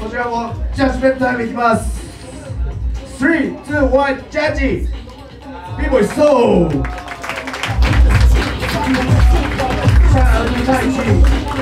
こちらもジャッジメントタイムいきます。3、2、1ジャッジ B-boy そうさあ2対1